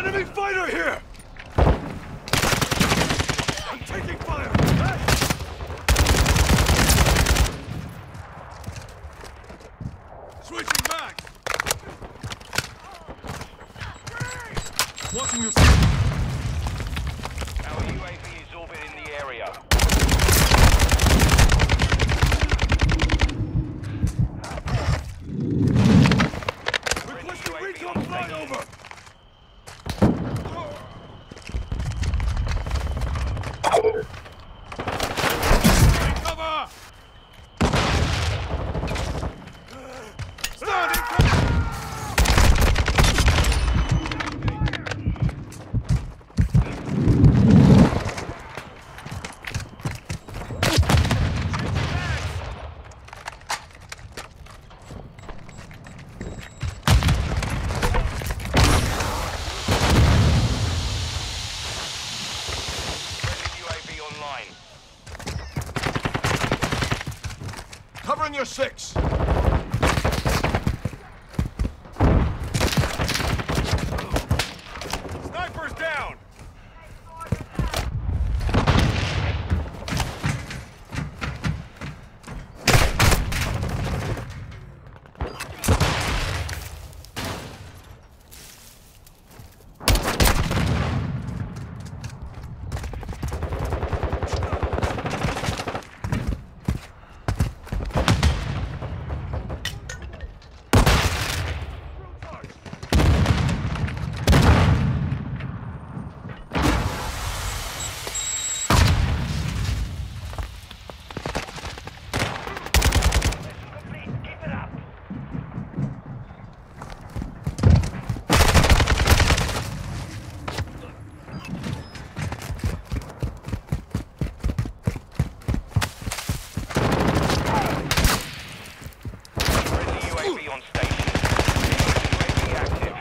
Enemy fighter here! I'm taking fire! Switching back! Watching your Take Covering your six! Sniper's down! Keep it up. Friendly UAV on station. UAV active.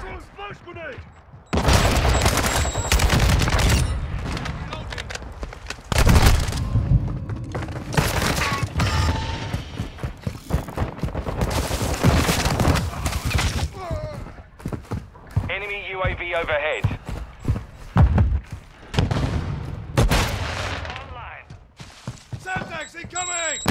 Throwing splash grenade! Enemy UAV overhead. Online. Semtex incoming!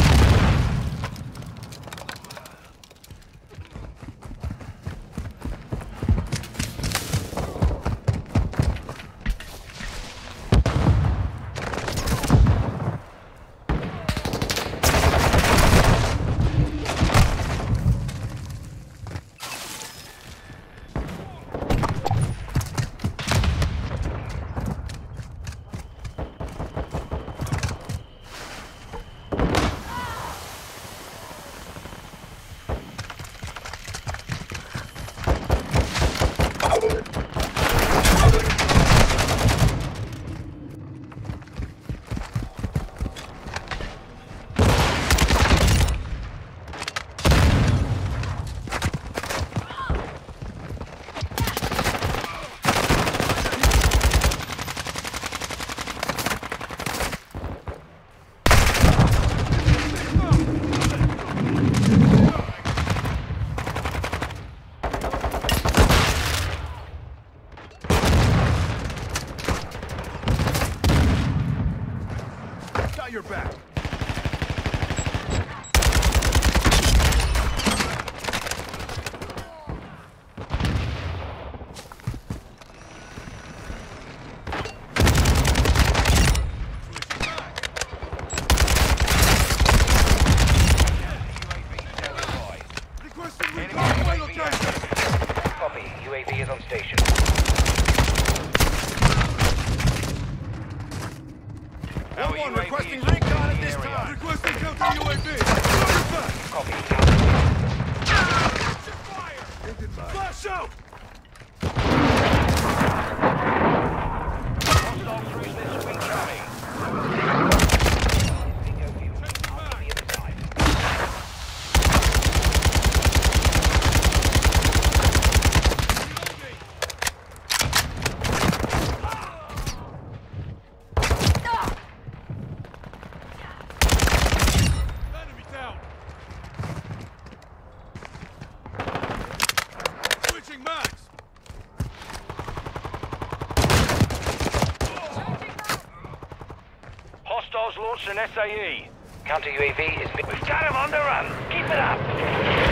Got your back. launched an SAE. Counter UAV is... We've got him on the run! Keep it up!